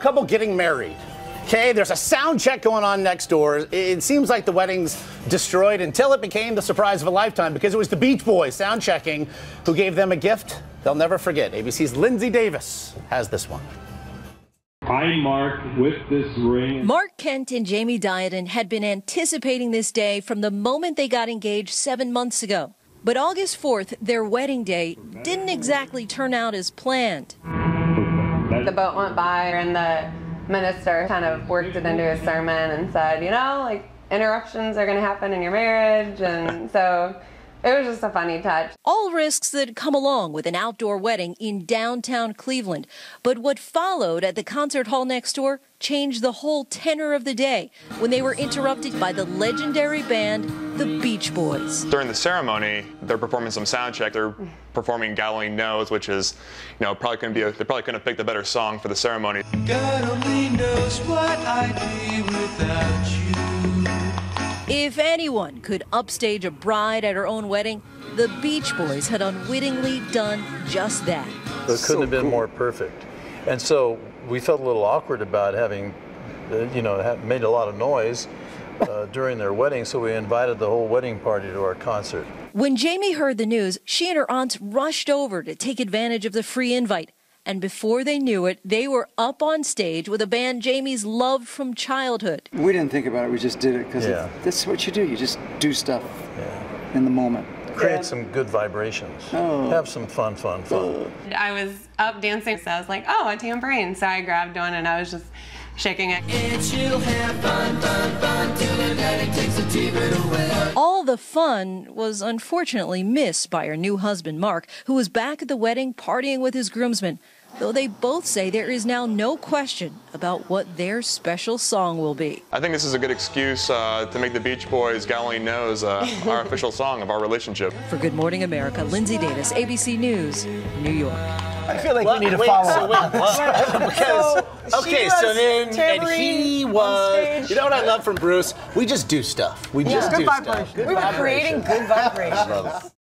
couple getting married. Okay, there's a sound check going on next door. It seems like the wedding's destroyed until it became the surprise of a lifetime because it was the Beach Boys sound checking who gave them a gift they'll never forget. ABC's Lindsay Davis has this one. I, Mark, with this ring. Mark Kent and Jaime Diadon had been anticipating this day from the moment they got engaged seven months ago. But August 4th, their wedding day, didn't exactly turn out as planned. The boat went by and the minister kind of worked it into his sermon and said, you know, like interruptions are going to happen in your marriage. And so it was just a funny touch. All risks that come along with an outdoor wedding in downtown Cleveland. But what followed at the concert hall next door changed the whole tenor of the day when they were interrupted by the legendary band, the Beach Boys. During the ceremony, they're performing some sound check. They're performing God Only Knows, which is, you know, probably couldn't be, a, they probably couldn't have picked a better song for the ceremony. God only knows what I'd be without you. If anyone could upstage a bride at her own wedding, the Beach Boys had unwittingly done just that. It couldn't so have been cool. more perfect. And so we felt a little awkward about having, uh, you know, made a lot of noise uh, during their wedding, so we invited the whole wedding party to our concert. When Jaime heard the news, she and her aunts rushed over to take advantage of the free invite. And before they knew it, they were up on stage with a band Jaime's loved from childhood. We didn't think about it, we just did it because yeah. this is what you do. You just do stuff yeah. in the moment. Create and, some good vibrations. Oh. Have some fun, fun, fun. I was up dancing, so I was like, oh, a tambourine. So I grabbed one and I was just shaking it. Fun, fun, fun, the fun was unfortunately missed by her new husband, Mark, who was back at the wedding partying with his groomsmen though they both say there is now no question about what their special song will be. I think this is a good excuse uh, to make the Beach Boys Only Knows uh, our official song of our relationship. For Good Morning America, Lindsay Davis, ABC News, New York. I feel like well, we need to wait, follow so up. because, so okay, so then and he was. You know what I love from Bruce? We just do stuff. We yeah. just good do vibration. stuff. Good we were creating good vibrations.